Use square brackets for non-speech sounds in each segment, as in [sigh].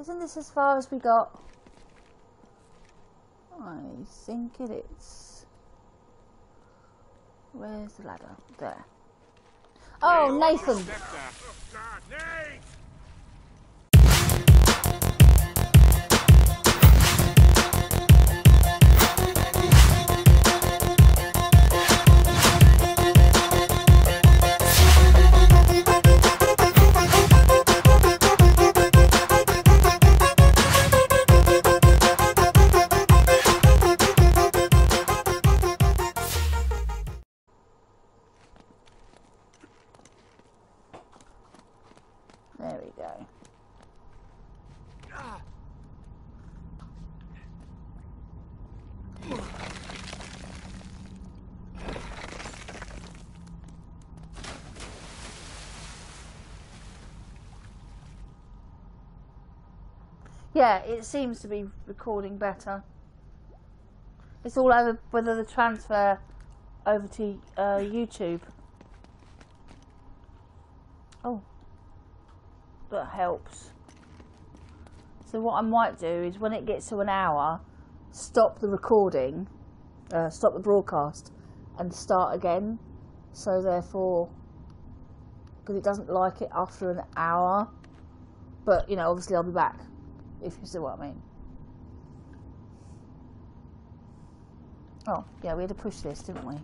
Isn't this as far as we got? I think it is. Where's the ladder? There. Oh, Nathan! Yeah, it seems to be recording better. It's all over whether the transfer over to uh, YouTube. Oh, that helps. So what I might do is when it gets to an hour, stop the recording, uh, stop the broadcast, and start again. So therefore, because it doesn't like it after an hour, but you know, obviously I'll be back if you see what I mean. Oh yeah, we had to push this, didn't we?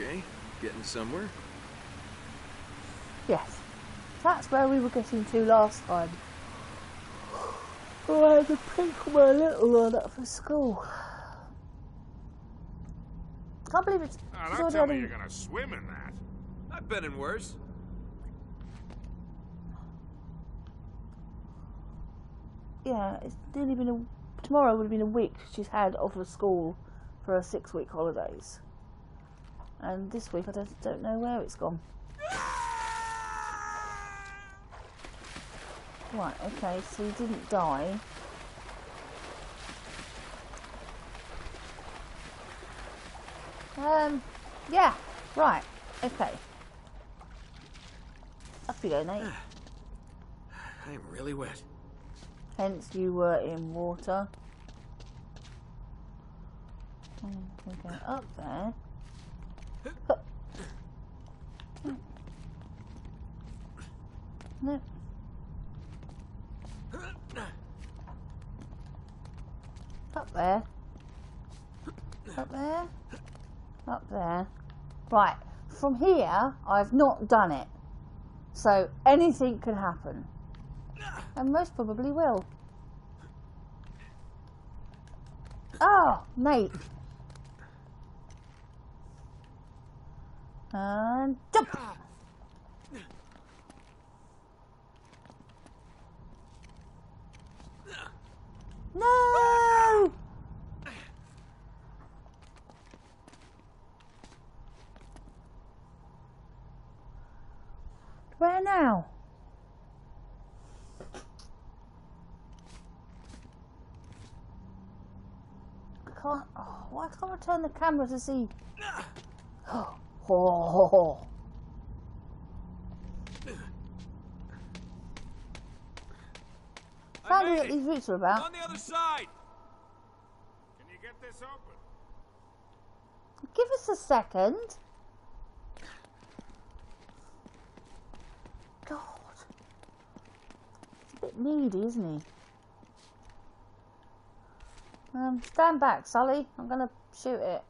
Okay, getting somewhere. Yes. That's where we were getting to last time. Oh, I had to pick my little one up for school. Can't believe it's, ah, it's don't tell me already. you're gonna swim in that. I've been in worse. Yeah, it's nearly been a. Tomorrow would have been a week she's had off of school for her six week holidays. And this week I just don't know where it's gone. Right, okay, so you didn't die. Um, yeah, right, okay. Up you go, Nate. I'm really wet. Hence you were in water. And we go up there. Up there. Up there. Up there. Right. From here, I've not done it. So anything can happen. And most probably will. Oh, mate. And jump. No! Where now? I can't. Oh, why can't I turn the camera to see? [gasps] Oh, oh, I Found what these roots are about. On the other side. Can you get this open? Give us a second. God. He's a bit needy, isn't he? Um, stand back, Sully. I'm going to shoot it.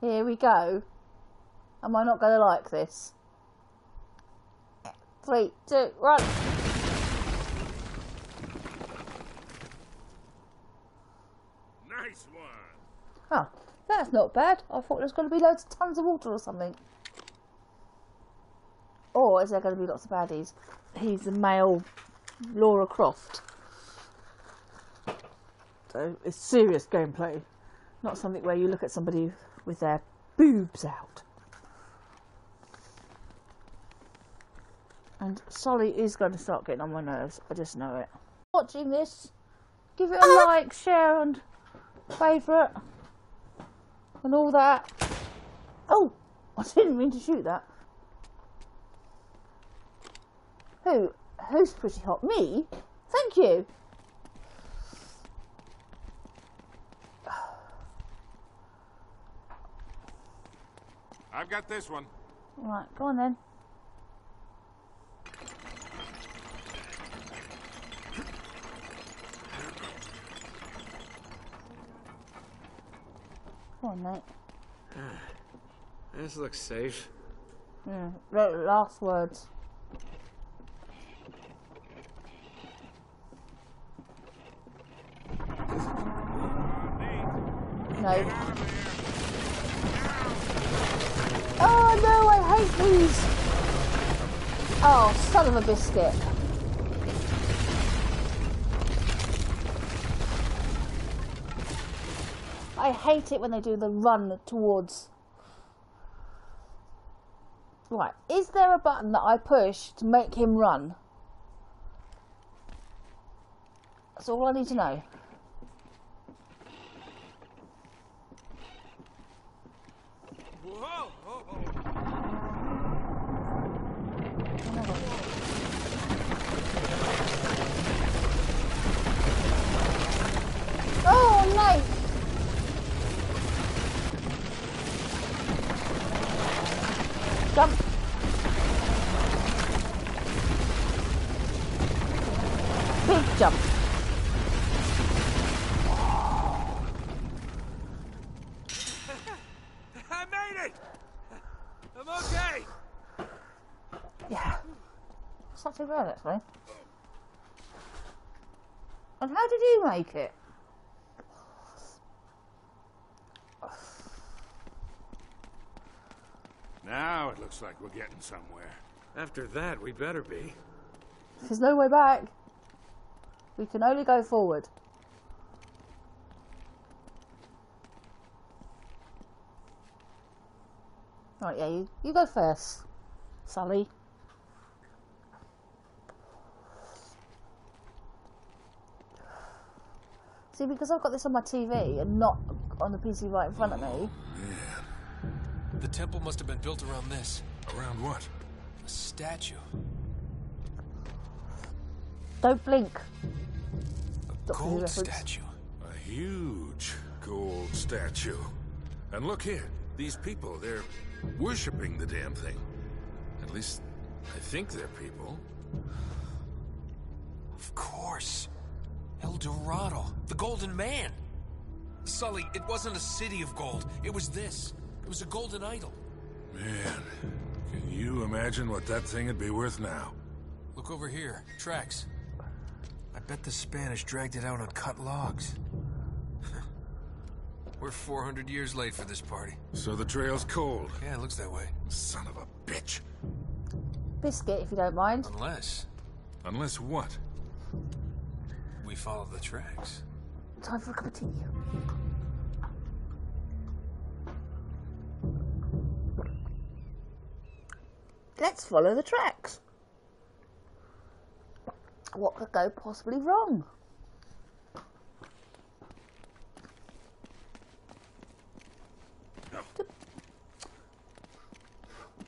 Here we go. Am I not going to like this? Three, two, run. Nice one. Oh, that's not bad. I thought there was going to be loads of tons of water or something. Or is there going to be lots of baddies? He's the male Laura Croft. So it's serious gameplay, not something where you look at somebody with their boobs out. And Solly is going to start getting on my nerves. I just know it. Watching this, give it a ah! like, share, and favourite and all that. Oh, I didn't mean to shoot that. Who? Who's pretty hot? Me? Thank you. I've got this one. Right, go on then. Come on, mate. Ah, this looks safe. Yeah, last words. No. Oh no, I hate these! Oh, son of a biscuit. I hate it when they do the run towards. Right, is there a button that I push to make him run? That's all I need to know. Yeah. It's not too bad, actually. And how did you make it? Now it looks like we're getting somewhere. After that, we better be. There's no way back. We can only go forward. Right, yeah, you, you go first, Sally. See, because I've got this on my TV and not on the PC right in front of me, The temple must have been built around this. Around what? A statue. don't blink. A Doctor gold statue. A huge gold statue. And look here, these people, they're worshipping the damn thing. At least, I think they're people. Of course. El Dorado. The Golden Man. Sully, it wasn't a city of gold. It was this. It was a golden idol. Man, can you imagine what that thing would be worth now? Look over here. Tracks. I bet the Spanish dragged it out on cut logs. [laughs] We're 400 years late for this party. So the trail's cold. Yeah, it looks that way. Son of a bitch. Biscuit, if you don't mind. Unless Unless what? We follow the tracks. Time for a cup of tea. Let's follow the tracks. What could go possibly wrong?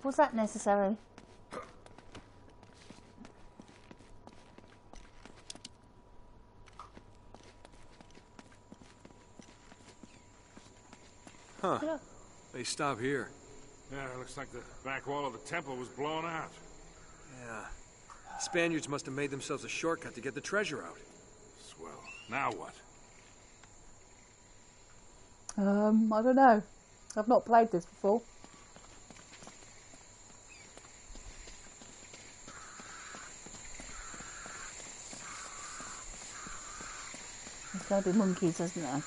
Was that necessary? Huh. They stop here. Yeah, it looks like the back wall of the temple was blown out. Yeah. The Spaniards must have made themselves a shortcut to get the treasure out. Swell. Now what? Um, I don't know. I've not played this before. There's going to be monkeys, isn't there?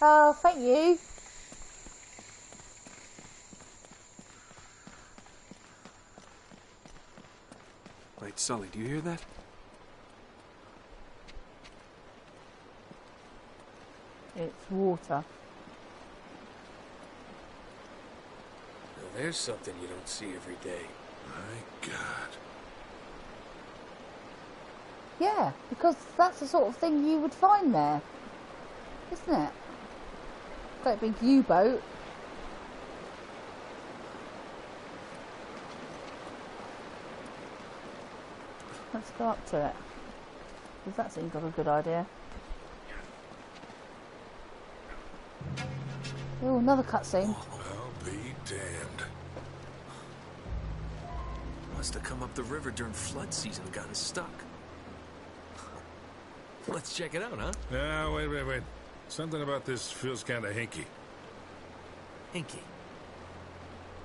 Oh, thank you. Wait, Sully, do you hear that? It's water. Now, there's something you don't see every day. My God. Yeah, because that's the sort of thing you would find there, isn't it? Great big U-boat. Let's go up to it. Because that seems like a good idea. Oh, another cutscene. I'll be damned. Must have come up the river during flood season and gotten stuck. Let's check it out, huh? Now, wait, wait, wait. Something about this feels kind of hinky. Hinky.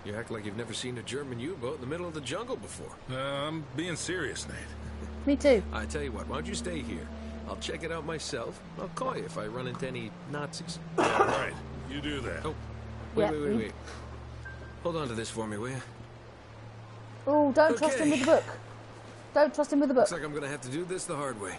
You act like you've never seen a German U-boat in the middle of the jungle before. Uh, I'm being serious, Nate. [laughs] Me too. I tell you what, why don't you stay here? I'll check it out myself. I'll call you if I run into any Nazis. All [coughs] right, you do that. Oh, wait, Yeah, wait, wait, wait. Hold on to this for me, will you? Oh, don't trust him with the book. Don't trust him with the book. Looks like I'm gonna have to do this the hard way.